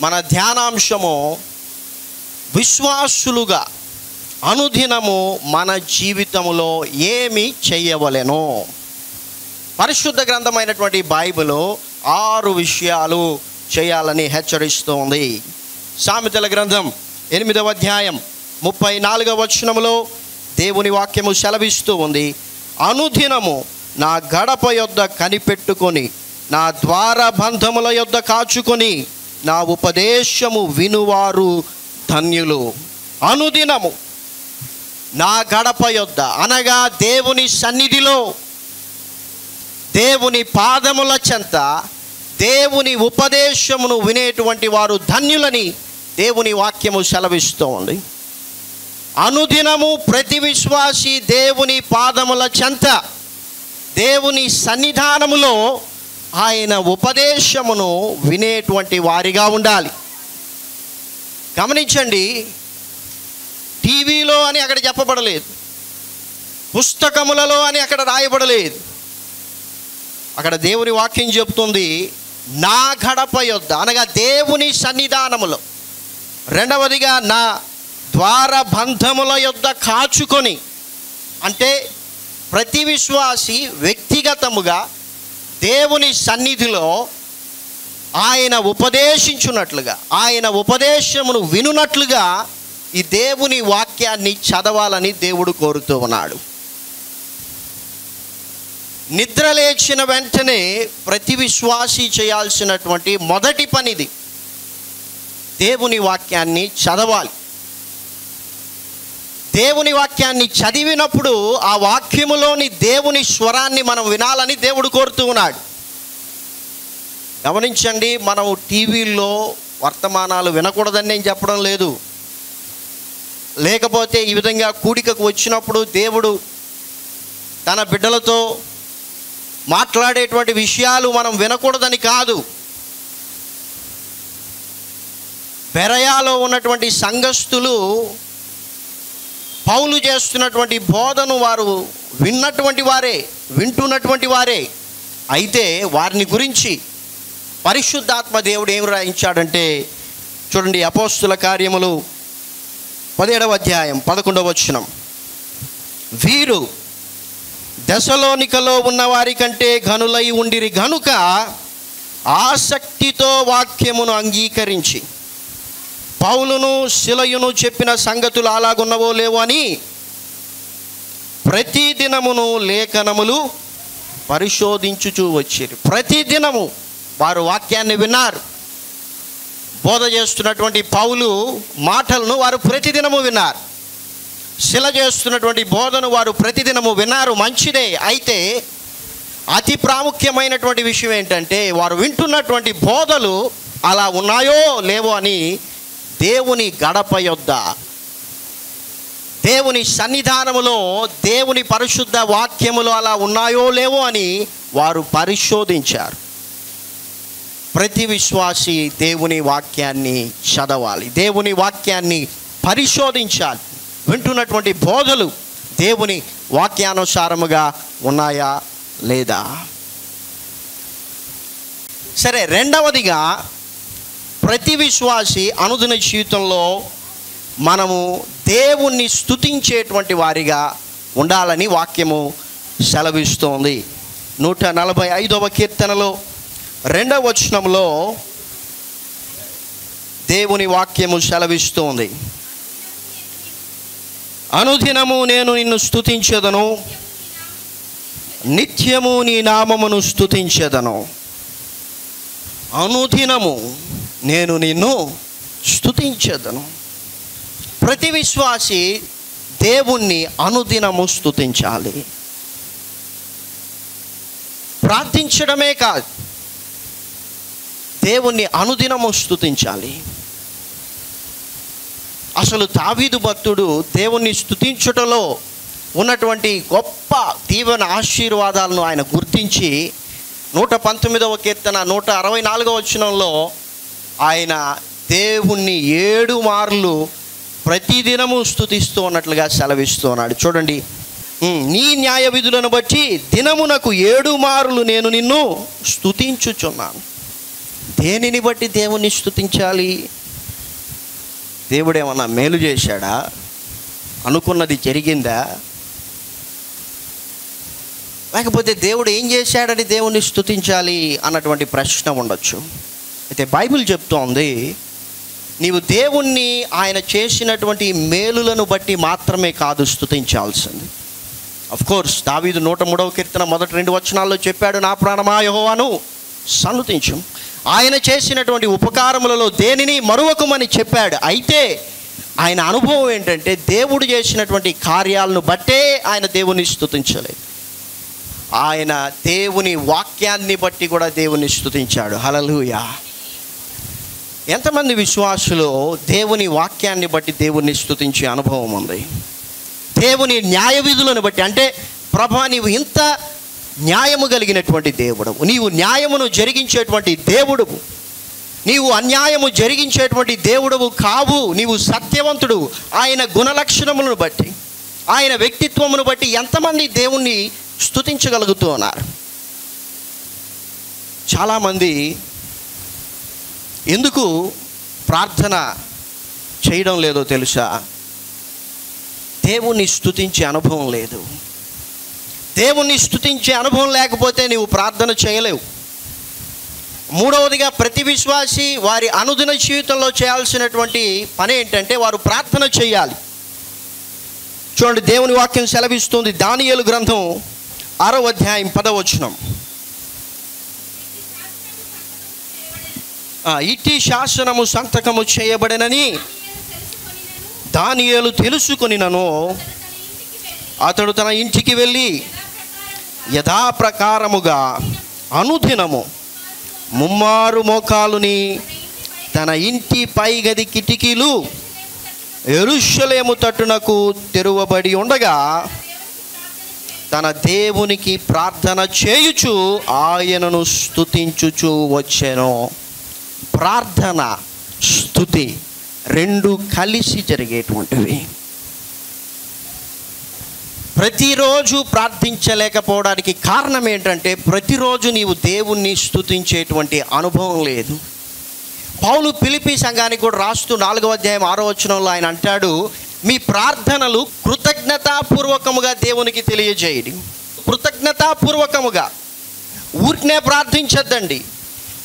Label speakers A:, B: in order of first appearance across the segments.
A: మన ధ్యానాంశము విశ్వాసులుగా అనుదినము మన జీవితంలో ఏమి చేయవలెను? పరిశుద్ధ గ్రంథమైనటువంటి బైబిల్ ఆరు విషయాలు చేయాలని హెచ్చరిస్తోంది సామెతల గ్రంథం ఎనిమిదవ అధ్యాయం ముప్పై నాలుగవ వచనములో దేవుని వాక్యము సెలవిస్తూ ఉంది. అనుదినము నా గడప యొద్ద కనిపెట్టుకొని నా ద్వార బంధముల యొద్ద కాచుకొని నా ఉపదేశము వినువారు ధన్యులు. అనుదినము నా గడప యొద్ద అనగా దేవుని సన్నిధిలో దేవుని పాదముల చెంత దేవుని ఉపదేశమును వినేటువంటి వారు ధన్యులని దేవుని వాక్యము సెలవిస్తోంది. అనుదినము ప్రతి విశ్వాసి దేవుని పాదముల చెంత దేవుని సన్నిధానములో ఆయన ఉపదేశమును వినేటువంటి వారిగా ఉండాలి. గమనించండి టీవీలో అని అక్కడ చెప్పబడలేదు. పుస్తకములలో అని అక్కడ రాయబడలేదు. అక్కడ దేవుని వాక్యం చెప్తుంది నా గడప యొద్ద అనగా దేవుని సన్నిధానములో. రెండవదిగా నా ద్వార బంధముల యొద్ద కాచుకొని అంటే ప్రతి విశ్వాసి వ్యక్తిగతముగా దేవుని సన్నిధిలో ఆయన ఉపదేశించున్నట్లుగా ఆయన ఉపదేశమును వినున్నట్లుగా ఈ దేవుని వాక్యాన్ని చదవాలని దేవుడు కోరుతూ ఉన్నాడు. నిద్రలేచిన వెంటనే ప్రతి విశ్వాసి చేయాల్సినటువంటి మొదటి పనిది దేవుని వాక్యాన్ని చదవాలి. దేవుని వాక్యాన్ని చదివినప్పుడు ఆ వాక్యములోని దేవుని స్వరాన్ని మనం వినాలని దేవుడు కోరుతూ ఉన్నాడు. గమనించండి మనం టీవీల్లో వర్తమానాలు వినకూడదని నేను చెప్పడం లేదు. లేకపోతే ఈ విధంగా కూడికకు వచ్చినప్పుడు దేవుడు తన బిడ్డలతో మాట్లాడేటువంటి విషయాలు మనం వినకూడదని కాదు. బెరయాలో ఉన్నటువంటి సంఘస్థులు పౌలు చేస్తున్నటువంటి బోధను వారు విన్నటువంటి వారే వింటున్నటువంటి వారే. అయితే వారిని గురించి పరిశుద్ధాత్మ దేవుడు ఏం రాయించాడంటే చూడండి అపోస్తుల కార్యములు పదిహేడవ అధ్యాయం పదకొండవ వచనం. వీరు దశలోనికలో ఉన్న వారి కంటే ఘనులై ఉండిరి గనుక ఆసక్తితో వాక్యమును అంగీకరించి పౌలును శిలయును చెప్పిన సంగతులు అలాగున్నవో లేవో అని ప్రతి దినమును లేఖనములు పరిశోధించుచూ వచ్చిరి. ప్రతి దినము వారు వాక్యాన్ని విన్నారు. బోధ చేస్తున్నటువంటి పౌలు మాటలను వారు ప్రతిదినము విన్నారు. శిల చేస్తున్నటువంటి బోధను వారు ప్రతిదినము విన్నారు. మంచిదే. అయితే అతి ప్రాముఖ్యమైనటువంటి విషయం ఏంటంటే వారు వింటున్నటువంటి బోధలు అలా ఉన్నాయో లేవో అని దేవుని గడప యొద్ద. దేవుని సన్నిధానములో దేవుని పరిశుద్ధ వాక్యములు అలా ఉన్నాయో లేవో అని వారు పరిశోధించారు. ప్రతి విశ్వాసి దేవుని వాక్యాన్ని చదవాలి. దేవుని వాక్యాన్ని పరిశోధించాలి. వింటున్నటువంటి బోధలు దేవుని వాక్యానుసారముగా ఉన్నాయా లేదా? సరే రెండవదిగా ప్రతి విశ్వాసి అనుదిన జీవితంలో మనము దేవుణ్ణి స్థుతించేటువంటి వారిగా ఉండాలని వాక్యము సెలవిస్తోంది. నూట నలభై ఐదవ కీర్తనలో రెండవ వచనంలో దేవుని వాక్యము సెలవిస్తోంది. అనుదినము నేను నిన్ను స్థుతించదను నిత్యము నీ నామమును స్థుతించదను అనుదినము నేను నిన్ను స్తుతించదను. ప్రతి విశ్వాసి దేవుణ్ణి అనుదినము స్థుతించాలి ప్రార్థించడమే కాదు దేవుణ్ణి అనుదినము స్థుతించాలి అసలు తావీదు భక్తుడు దేవుణ్ణి స్థుతించుటలో ఉన్నటువంటి గొప్ప దీవెన ఆశీర్వాదాలను ఆయన గుర్తించి నూట పంతొమ్మిదవ కీర్తన నూట అరవై నాలుగవ వచనంలో ఆయన దేవుణ్ణి ఏడు మార్లు ప్రతిదినము స్థుతిస్తూ ఉన్నట్లుగా సెలవిస్తూ ఉన్నాడు. చూడండి. నీ న్యాయ విధులను బట్టి దినమునకు ఏడు మారులు నేను నిన్ను స్థుతించుచున్నాను దేనిని బట్టి దేవుణ్ణి స్తుతించాలి? దేవుడు ఏమన్నా మేలు చేశాడా? అనుకున్నది జరిగిందా? లేకపోతే దేవుడు ఏం చేశాడని దేవుణ్ణి స్థుతించాలి అన్నటువంటి ప్రశ్న ఉండొచ్చు. అయితే బైబిల్ చెప్తోంది నీవు దేవుణ్ణి ఆయన చేసినటువంటి మేలులను బట్టి మాత్రమే కాదు స్థుతించాల్సింది అఫ్ కోర్స్ దావీదు నూట మూడవ కీర్తన మొదటి రెండు వచనాల్లో చెప్పాడు నా ప్రాణమా యహోవాను సన్నుతించు ఆయన చేసినటువంటి ఉపకారములలో దేనిని మరువకమని చెప్పాడు. అయితే ఆయన అనుభవం ఏంటంటే దేవుడు చేసినటువంటి కార్యాలను బట్టే ఆయన దేవుని స్థుతించలేదు ఆయన దేవుని వాక్యాన్ని బట్టి కూడా దేవుని స్థుతించాడు హలలుయా ఎంతమంది విశ్వాసులు దేవుని వాక్యాన్ని బట్టి దేవుణ్ణి స్తుతించే అనుభవం ఉంది? దేవుని న్యాయ విధులను బట్టి. అంటే ప్రభా నీవు ఇంత న్యాయము కలిగినటువంటి దేవుడవు. నీవు న్యాయమును జరిగించేటువంటి దేవుడవు. నీవు అన్యాయము జరిగించేటువంటి దేవుడవు కావు. నీవు సత్యవంతుడు ఆయన గుణలక్షణములను బట్టి ఆయన వ్యక్తిత్వమును బట్టి ఎంతమంది దేవుణ్ణి స్థుతించగలుగుతూ ఉన్నారు చాలామంది ఎందుకు ప్రార్థన చేయడం లేదో తెలుసా? దేవుణ్ణి స్థుతించే అనుభవం లేదు. దేవుణ్ణి స్థుతించే అనుభవం లేకపోతే నీవు ప్రార్థన చేయలేవు. మూడవదిగా ప్రతి విశ్వాసి వారి అనుదిన జీవితంలో చేయాల్సినటువంటి పని ఏంటంటే వారు ప్రార్థన చేయాలి. చూడండి దేవుని వాక్యం సెలవిస్తుంది దానియలు గ్రంథం ఆరో అధ్యాయం పదవచనం ఇట్టి శాసనము సంతకము చేయబడనని దానియేలు తెలుసుకొనినను. అతడు తన ఇంటికి వెళ్ళి యథాప్రకారముగా అనుదినము ముమ్మారు మోకాలుని తన ఇంటి పై గది కిటికీలు ఎరుషలేము తట్టునకు తెరువబడి ఉండగా తన దేవునికి ప్రార్థన చేయుచు ఆయనను స్థుతించుచు వచ్చెను. ప్రార్థన స్థుతి రెండు కలిసి జరిగేటువంటివి. ప్రతిరోజు ప్రార్థించలేకపోవడానికి కారణం ఏంటంటే ప్రతిరోజు నీవు దేవుణ్ణి స్థుతించేటువంటి అనుభవం లేదు. పౌలు పిలిపి సంఘానికి కూడా రాస్తూ నాలుగవ అధ్యాయం ఆరో వచనంలో ఆయన అంటాడు మీ ప్రార్థనలు కృతజ్ఞతాపూర్వకముగా దేవునికి తెలియజేయండి. కృతజ్ఞతాపూర్వకముగా. ఊరికనే ప్రార్థించద్దండి.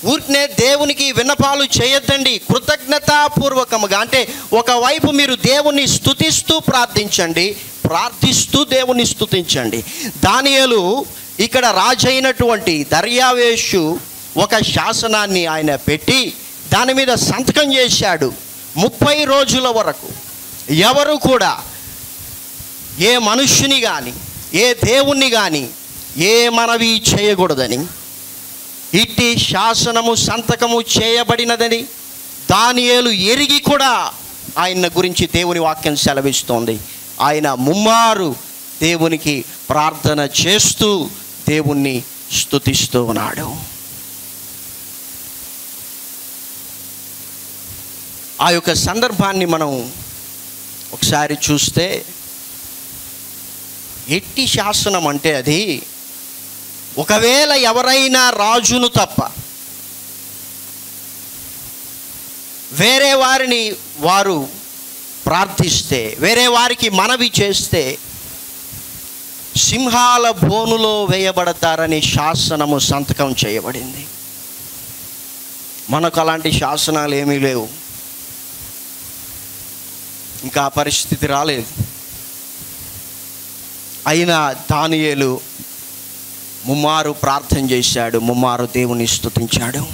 A: ఊరినే దేవునికి విన్నపాలు చేయొద్దండి. కృతజ్ఞతాపూర్వకముగా అంటే ఒకవైపు మీరు దేవుణ్ణి స్థుతిస్తూ ప్రార్థించండి ప్రార్థిస్తూ దేవుణ్ణి స్థుతించండి దానియలు ఇక్కడ రాజైనటువంటి దర్యావేషు ఒక శాసనాన్ని ఆయన పెట్టి దాని మీద సంతకం చేశాడు ముప్పై రోజుల వరకు. ఎవరు కూడా ఏ మనుష్యుని కానీ ఏ దేవుణ్ణి కానీ ఏ మనవి చేయకూడదని ఇట్టి శాసనము సంతకము చేయబడినదని దానియేలు ఎరిగి కూడా ఆయన గురించి దేవుని వాక్యం సెలవిస్తోంది. ఆయన ముమ్మారు దేవునికి ప్రార్థన చేస్తూ దేవుణ్ణి స్తుతిస్తూ ఉన్నాడు. ఆ యొక్క సందర్భాన్ని మనం ఒకసారి చూస్తే ఎట్టి శాసనం అంటే అది ఒకవేళ ఎవరైనా రాజును తప్ప వేరే వారిని వారు ప్రార్థిస్తే వేరే వారికి మనవి చేస్తే సింహాల బోనులో వేయబడతారని శాసనము సంతకం చేయబడింది. మనకు అలాంటి శాసనాలు ఏమీ లేవు. ఇంకా పరిస్థితి రాలేదు. అయినా దానియేలు ముమ్మారు ప్రార్థన చేశాడు ముమ్మారు దేవుని స్తుతించాడు.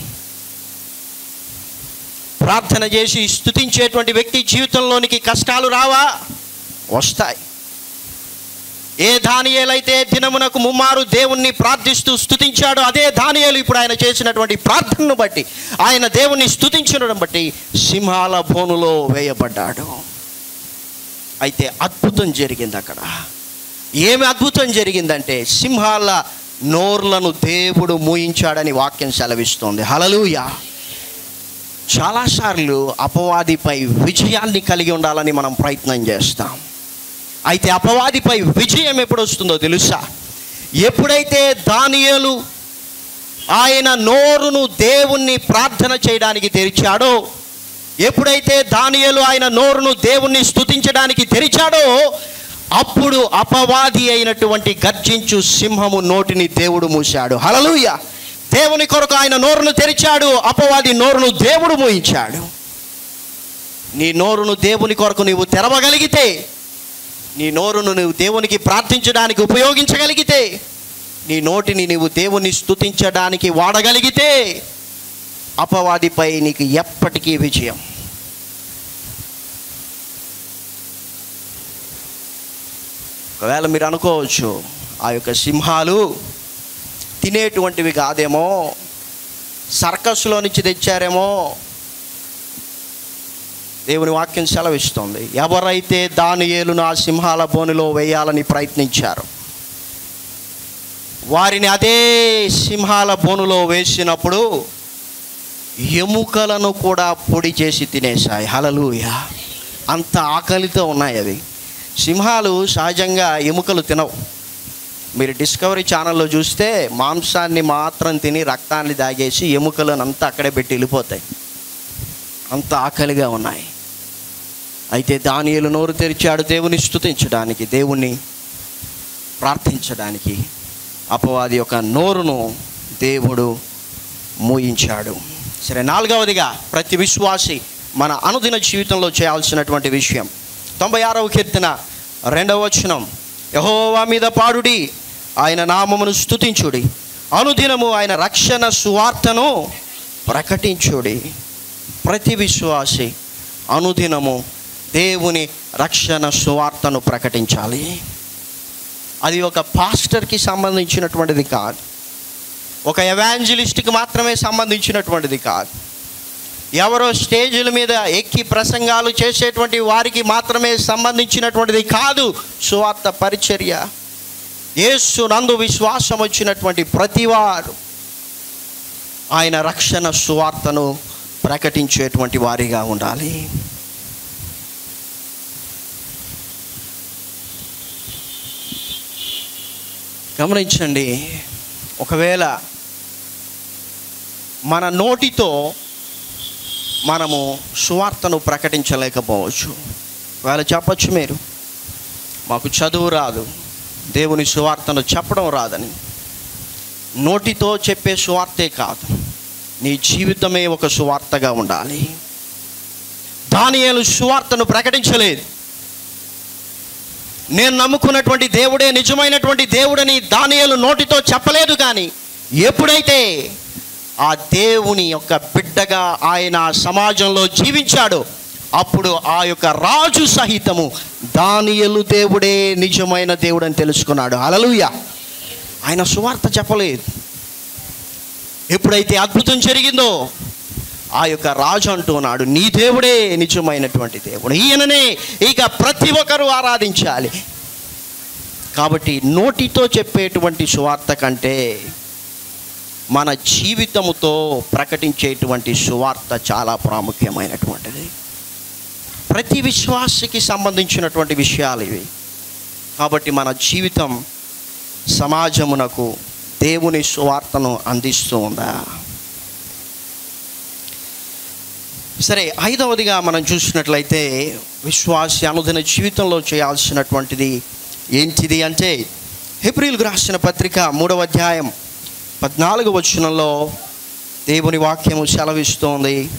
A: ప్రార్థన చేసి స్థుతించేటువంటి వ్యక్తి జీవితంలోనికి కష్టాలు రావా? వస్తాయి. ఏ దానియేలైతే దినమునకు ముమ్మారు దేవుణ్ణి ప్రార్థిస్తూ స్థుతించాడో అదే దానియేలు ఇప్పుడు ఆయన చేసినటువంటి ప్రార్థనను బట్టి ఆయన దేవుణ్ణి స్థుతించడం బట్టి సింహాల బోనులో వేయబడ్డాడు. అయితే అద్భుతం జరిగింది అక్కడ. ఏమి అద్భుతం జరిగిందంటే సింహాల నోర్లను దేవుడు మూయించాడని వాక్యం సెలవిస్తోంది. హలలుయా చాలాసార్లు అపవాదిపై విజయాన్ని కలిగి ఉండాలని మనం ప్రయత్నం చేస్తాం. అయితే అపవాదిపై విజయం ఎప్పుడు వస్తుందో తెలుసా? ఎప్పుడైతే దానియలు ఆయన నోరును దేవుణ్ణి ప్రార్థన చేయడానికి తెరిచాడో ఎప్పుడైతే దానియలు ఆయన నోరును దేవుణ్ణి స్తుతించడానికి తెరిచాడో అప్పుడు అపవాది అయినటువంటి గర్జించు సింహము నోటిని దేవుడు మూశాడు. హలలుయ దేవుని కొరకు ఆయన నోరును తెరిచాడు అపవాది నోరును దేవుడు మూయించాడు. నీ నోరును దేవుని కొరకు నీవు తెరవగలిగితే నీ నోరును నువ్వు దేవునికి ప్రార్థించడానికి ఉపయోగించగలిగితే నీ నోటిని నీవు దేవుని స్థుతించడానికి వాడగలిగితే అపవాదిపై నీకు ఎప్పటికీ విజయం. ఒకవేళ మీరు అనుకోవచ్చు ఆ యొక్క సింహాలు తినేటువంటివి కాదేమో సర్కస్లో నుంచి తెచ్చారేమో దేవుని వాక్యం సెలవిస్తుంది. ఎవరైతే దాని ఏలును ఆ సింహాల బోనులో వేయాలని ప్రయత్నించారు వారిని అదే సింహాల బోనులో వేసినప్పుడు ఎముకలను కూడా పొడి చేసి తినేశాయి. హలలుయ అంత ఆకలితో ఉన్నాయి అవి. సింహాలు సహజంగా ఎముకలు తినవు. మీరు డిస్కవరీ ఛానల్లో చూస్తే మాంసాన్ని మాత్రం తిని రక్తాన్ని దాగేసి ఎముకలను అంతా అక్కడే పెట్టి వెళ్ళిపోతాయి. అంత ఆకలిగా ఉన్నాయి. అయితే దానియలు నోరు తెరిచాడు దేవుని స్తుతించడానికి దేవుణ్ణి ప్రార్థించడానికి అపవాది యొక్క నోరును దేవుడు మూయించాడు. సరే నాలుగవదిగా ప్రతి విశ్వాసి మన అనుదిన జీవితంలో చేయాల్సినటువంటి విషయం. తొంభై ఆరవ కీర్తన రెండవ వచనం. యహోవా మీద పాడుడి ఆయన నామమును స్తుతించుడి. అనుదినము ఆయన రక్షణ సువార్తను ప్రకటించుడి. ప్రతి విశ్వాసి అనుదినము దేవుని రక్షణ సువార్తను ప్రకటించాలి. అది ఒక పాస్టర్కి సంబంధించినటువంటిది కాదు. ఒక ఎవాంజలిస్ట్కి మాత్రమే సంబంధించినటువంటిది కాదు. ఎవరో స్టేజీల మీద ఎక్కి ప్రసంగాలు చేసేటువంటి వారికి మాత్రమే సంబంధించినటువంటిది కాదు. సువార్త పరిచర్య. యేసు నందు విశ్వాసం వచ్చినటువంటి ప్రతివారు ఆయన రక్షణ సువార్తను ప్రకటించేటువంటి వారిగా ఉండాలి. గమనించండి. ఒకవేళ మన నోటితో మనము సువార్తను ప్రకటించలేకపోవచ్చు. వేళ చెప్పచ్చు మీరు మాకు చదువు రాదు దేవుని సువార్తను చెప్పడం రాదని. నోటితో చెప్పే సువార్తే కాదు నీ జీవితమే ఒక సువార్తగా ఉండాలి. దానియాలు సువార్తను ప్రకటించలేదు. నేను నమ్ముకున్నటువంటి దేవుడే నిజమైనటువంటి దేవుడని దానియాలు నోటితో చెప్పలేదు కానీ ఎప్పుడైతే ఆ దేవుని యొక్క బిడ్డగా ఆయన సమాజంలో జీవించాడు. అప్పుడు ఆ యొక్క రాజు సహితము దానియలు దేవుడే నిజమైన దేవుడు అని తెలుసుకున్నాడు. అలలుయ ఆయన సువార్త చెప్పలేదు. ఎప్పుడైతే అద్భుతం జరిగిందో ఆ యొక్క రాజు అంటున్నాడు నీ దేవుడే నిజమైనటువంటి దేవుడు. ఈయననే ఇక ప్రతి ఒక్కరూ ఆరాధించాలి. కాబట్టి నోటితో చెప్పేటువంటి సువార్త కంటే మన జీవితముతో ప్రకటించేటువంటి సువార్త చాలా ప్రాముఖ్యమైనటువంటిది. ప్రతి విశ్వాసకి సంబంధించినటువంటి విషయాలు ఇవి. కాబట్టి మన జీవితం సమాజమునకు దేవుని సువార్తను అందిస్తూ ఉందా? సరే ఐదవదిగా మనం చూసినట్లయితే విశ్వాసి అనుదిన జీవితంలో చేయాల్సినటువంటిది ఏంటిది అంటే హెబ్రిల్కు రాసిన పత్రిక మూడవ అధ్యాయం పద్నాలుగు వచనంలో దేవుని వాక్యము సెలవిస్తోంది.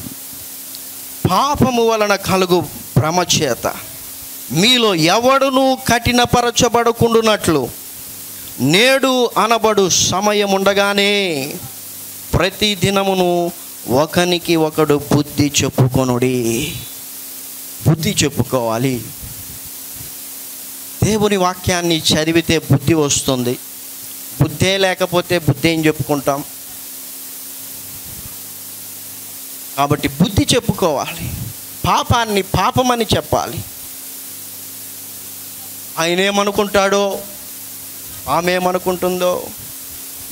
A: పాపము వలన కలుగు భ్రమచేత మీలో ఎవడును కఠినపరచబడకుండునట్లు నేడు అనబడు సమయం ఉండగానే ప్రతి దినమును ఒకనికి ఒకడు బుద్ధి చెప్పుకొనుడి. బుద్ధి చెప్పుకోవాలి. దేవుని వాక్యాన్ని చదివితే బుద్ధి వస్తుంది. బుద్ధే లేకపోతే బుద్ధి ఏం చెప్పుకుంటాం. కాబట్టి బుద్ధి చెప్పుకోవాలి. పాపాన్ని పాపమని చెప్పాలి. ఆయన ఏమనుకుంటాడో ఆమె ఏమనుకుంటుందో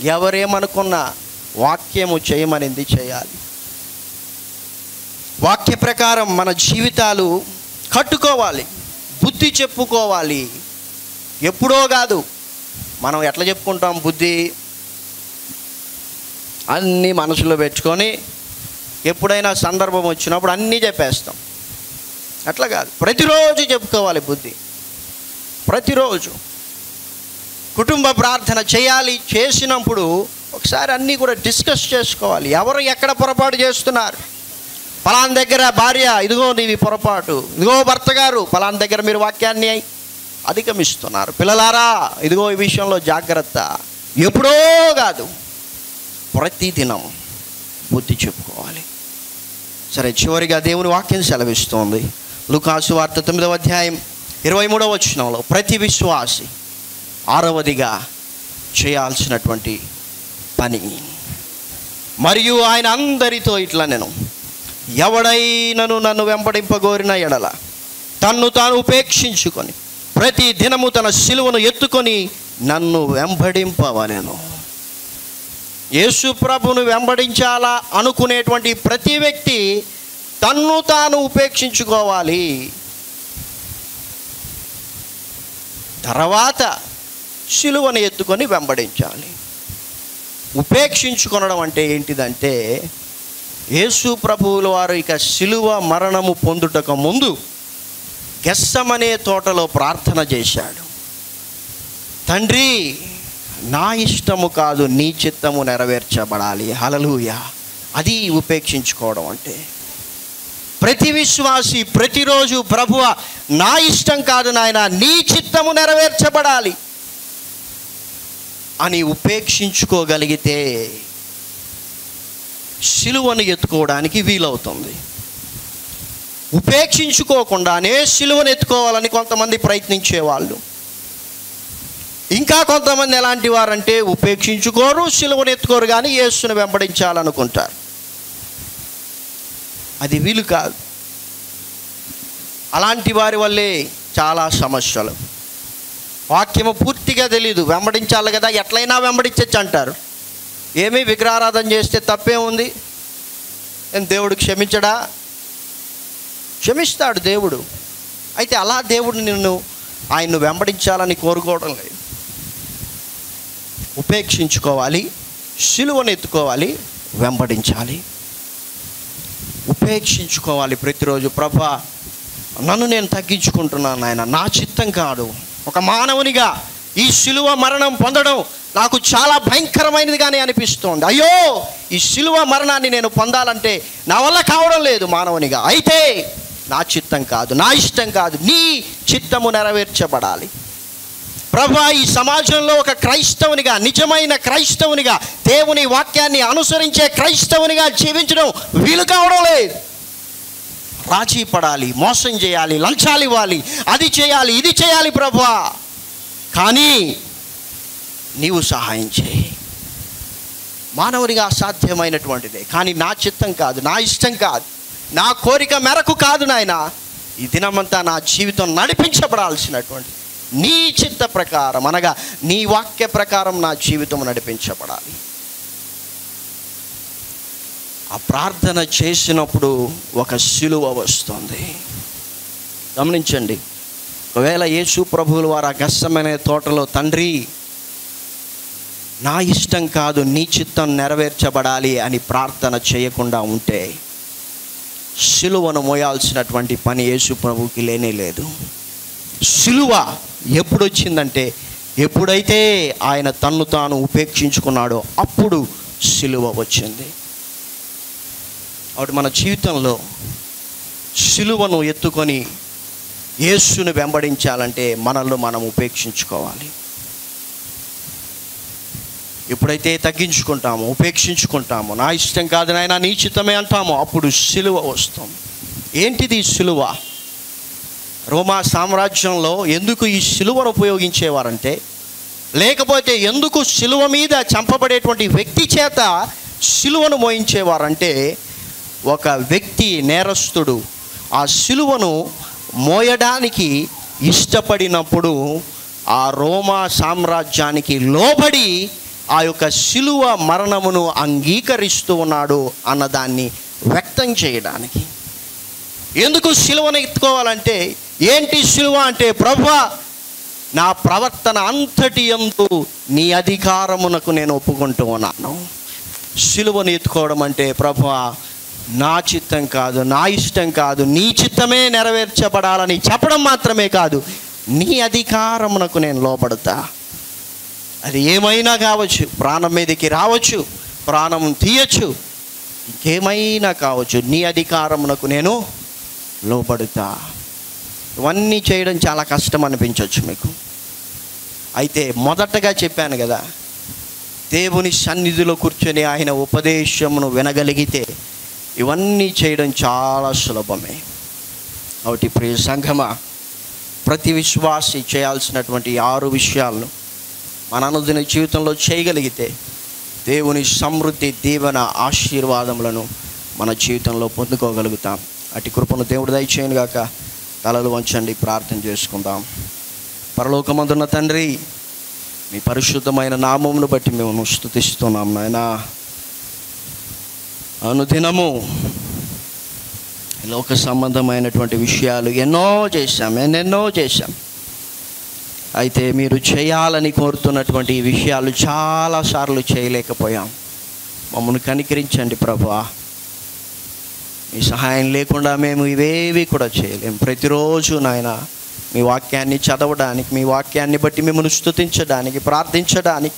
A: ఎవరేమనుకున్నా వాక్యము చేయమనింది చేయాలి. వాక్య ప్రకారం మన జీవితాలు కట్టుకోవాలి. బుద్ధి చెప్పుకోవాలి. ఎప్పుడో కాదు. మనం ఎట్లా చెప్పుకుంటాం బుద్ధి? అన్నీ మనసులో పెట్టుకొని ఎప్పుడైనా సందర్భం వచ్చినప్పుడు అన్నీ చెప్పేస్తాం. అట్లా కాదు. ప్రతిరోజు చెప్పుకోవాలి బుద్ధి. ప్రతిరోజు. కుటుంబ ప్రార్థన చేయాలి చేసినప్పుడు ఒకసారి అన్నీ కూడా డిస్కస్ చేసుకోవాలి. ఎవరు ఎక్కడ పొరపాటు చేస్తున్నారు? పలాన్ దగ్గర భార్య ఇదిగో నీవి పొరపాటు. ఇదిగో భర్త గారు పలాన్ దగ్గర మీరు వాక్యాన్ని అధిగమిస్తున్నారు. పిల్లలారా ఇదిగో ఈ విషయంలో జాగ్రత్త. ఎప్పుడో కాదు ప్రతిదినం బుద్ధి చెప్పుకోవాలి. సరే చివరిగా దేవుని వాక్యం సెలవిస్తోంది. లుకాసు వార్త తొమ్మిదవ అధ్యాయం ఇరవై మూడవ వచనంలో ప్రతి విశ్వాసి ఆరవదిగా చేయాల్సినటువంటి పని. మరియు ఆయన అందరితో ఇట్లా నేను ఎవడైనను నన్ను వెంబడింపగోరిన ఎడల తన్ను తాను ఉపేక్షించుకొని ప్రతి దినము తన శిలువను ఎత్తుకొని నన్ను వెంబడింపవలెను యేసు ప్రభును వెంబడించాలా అనుకునేటువంటి ప్రతి వ్యక్తి తన్ను తాను ఉపేక్షించుకోవాలి. తర్వాత శిలువను ఎత్తుకొని వెంబడించాలి. ఉపేక్షించుకొనడం అంటే ఏంటిదంటే యేసు ప్రభువుల వారు ఇక శిలువ మరణము పొందుటకు ముందు గెస్సమనే తోటలో ప్రార్థన చేశాడు. తండ్రి నా ఇష్టము కాదు నీ చిత్తము నెరవేర్చబడాలి. హలలుయ అది ఉపేక్షించుకోవడం అంటే. ప్రతి విశ్వాసి ప్రతిరోజు ప్రభువ నా ఇష్టం కాదు నాయన నీ చిత్తము నెరవేర్చబడాలి అని ఉపేక్షించుకోగలిగితే సిలువను ఎత్తుకోవడానికి వీలవుతుంది. ఉపేక్షించుకోకుండానే సిలువను ఎత్తుకోవాలని కొంతమంది ప్రయత్నించేవాళ్ళు. ఇంకా కొంతమంది ఎలాంటి వారంటే ఉపేక్షించుకోరు సిలువను ఎత్తుకోరు కానీ యేసును వెంబడించాలనుకుంటారు. అది వీలు కాదు. అలాంటి వారి వల్లే చాలా సమస్యలు. వాక్యము పూర్తిగా తెలీదు. వెంబడించాలి కదా ఎట్లయినా వెంబడించచ్చు అంటారు ఏమీ విగ్రహారాధన చేస్తే తప్పే ఉంది దేవుడు క్షమించడా? క్షమిస్తాడు దేవుడు. అయితే అలా దేవుడు నిన్ను ఆయన్ను వెంబడించాలని కోరుకోవడం లేదు. ఉపేక్షించుకోవాలి సిలువను ఎత్తుకోవాలి వెంబడించాలి. ఉపేక్షించుకోవాలి ప్రతిరోజు. ప్రభా నన్ను నేను తగ్గించుకుంటున్నాను ఆయన నా చిత్తం కాదు. ఒక మానవునిగా ఈ శిలువ మరణం పొందడం నాకు చాలా భయంకరమైనదిగానే అనిపిస్తోంది. అయ్యో ఈ శిలువ మరణాన్ని నేను పొందాలంటే నా వల్ల కావడం లేదు మానవునిగా. అయితే నా చిత్తం కాదు నా ఇష్టం కాదు నీ చిత్తము నెరవేర్చబడాలి. ప్రభా ఈ సమాజంలో ఒక క్రైస్తవునిగా నిజమైన క్రైస్తవునిగా దేవుని వాక్యాన్ని అనుసరించే క్రైస్తవునిగా జీవించడం వీలు కావడం లేదు. రాజీ పడాలి మోసం చేయాలి లంచాలు ఇవ్వాలి అది చేయాలి ఇది చేయాలి ప్రభా. కానీ నీవు సహాయం చేయి. మానవునిగా అసాధ్యమైనటువంటిదే కానీ నా చిత్తం కాదు నా ఇష్టం కాదు. నా కోరిక మేరకు కాదు నాయన. ఈ దినమంతా నా జీవితం నడిపించబడాల్సినటువంటి నీ చిత్త ప్రకారం అనగా నీ వాక్య ప్రకారం నా జీవితం నడిపించబడాలి. ఆ ప్రార్థన చేసినప్పుడు ఒక శిలువ వస్తుంది. గమనించండి. ఒకవేళ యేసు ప్రభువుల వారు ఆ తోటలో తండ్రి నా ఇష్టం కాదు నీ చిత్తం నెరవేర్చబడాలి అని ప్రార్థన చేయకుండా ఉంటే సిలువను మోయాల్సినటువంటి పని యేసు ప్రభుకి లేనే లేదు. సిలువ ఎప్పుడు వచ్చిందంటే ఎప్పుడైతే ఆయన తన్ను తాను ఉపేక్షించుకున్నాడో అప్పుడు సిలువ వచ్చింది. కాబట్టి మన జీవితంలో సిలువను ఎత్తుకొని యేసును వెంబడించాలంటే మనల్ని మనం ఉపేక్షించుకోవాలి. ఎప్పుడైతే తగ్గించుకుంటామో ఉపేక్షించుకుంటామో నా ఇష్టం కాదు నాయన నీ చిత్తమే అంటామో అప్పుడు సిలువ వస్తాం ఏంటిది ఈ సిలువ? రోమా సామ్రాజ్యంలో ఎందుకు ఈ సిలువను ఉపయోగించేవారంటే లేకపోతే ఎందుకు సిలువ మీద చంపబడేటువంటి వ్యక్తి చేత సిలువను మోయించేవారంటే ఒక వ్యక్తి నేరస్తుడు ఆ సిలువను మోయడానికి ఇష్టపడినప్పుడు ఆ రోమా సామ్రాజ్యానికి లోబడి ఆ యొక్క శిలువ మరణమును అంగీకరిస్తూ ఉన్నాడు అన్నదాన్ని వ్యక్తం చేయడానికి. ఎందుకు శిలువను ఎత్తుకోవాలంటే ఏంటి శిలువ అంటే ప్రభు నా ప్రవర్తన అంతటి ఎందు నీ అధికారమునకు నేను ఒప్పుకుంటూ ఉన్నాను. శిలువను ఎత్తుకోవడం అంటే ప్రభు నా చిత్తం కాదు నా ఇష్టం కాదు నీ చిత్తమే నెరవేర్చబడాలని చెప్పడం మాత్రమే కాదు నీ అధికారమునకు నేను లోపడతా అది ఏమైనా కావచ్చు ప్రాణం మీదకి రావచ్చు ప్రాణం తీయచ్చు ఇంకేమైనా కావచ్చు నీ అధికారమునకు నేను లోపడుతా ఇవన్నీ చేయడం చాలా కష్టం అనిపించవచ్చు మీకు. అయితే మొదటగా చెప్పాను కదా దేవుని సన్నిధిలో కూర్చొని ఆయన ఉపదేశమును వినగలిగితే ఇవన్నీ చేయడం చాలా సులభమే. కాబట్టి ప్రియ సంఘమా ప్రతి విశ్వాసి చేయాల్సినటువంటి ఆరు విషయాలను మన అనుదిన జీవితంలో చేయగలిగితే దేవుని సమృద్ధి దీవెన ఆశీర్వాదములను మన జీవితంలో పొందుకోగలుగుతాం. అటు కృపను దేవుడు దయచేయను గాక. తలలు వంచండి ప్రార్థన చేసుకుందాం. పరలోకమందున్న తండ్రి మీ పరిశుద్ధమైన నామమును బట్టి మేము స్థుతిస్తున్నాం నాయన. అనుదినము లోక సంబంధమైనటువంటి విషయాలు ఎన్నో చేశాం ఎన్నెన్నో చేశాం. అయితే మీరు చేయాలని కోరుతున్నటువంటి ఈ విషయాలు చాలాసార్లు చేయలేకపోయాం. మమ్మల్ని కనికరించండి ప్రభా మీ సహాయం లేకుండా మేము ఇవేవి కూడా చేయలేం. ప్రతిరోజు నాయన మీ వాక్యాన్ని చదవడానికి మీ వాక్యాన్ని బట్టి మిమ్మల్ని స్తుతించడానికి ప్రార్థించడానికి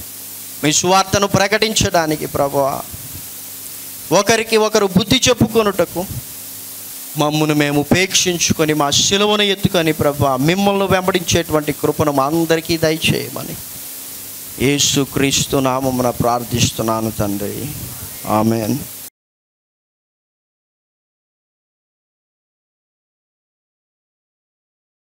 A: మీ సువార్తను ప్రకటించడానికి ప్రభువా. ఒకరికి ఒకరు బుద్ధి చెప్పుకొనుటకు మమ్మను మేము ఉపేక్షించుకొని మా శిలువను ఎత్తుకొని ప్రభా మిమ్మల్ని వెంబడించేటువంటి కృపను మా అందరికీ దయచేయమని. యేసు క్రీస్తు నామమున ప్రార్థిస్తున్నాను తండ్రి. ఆమెన్.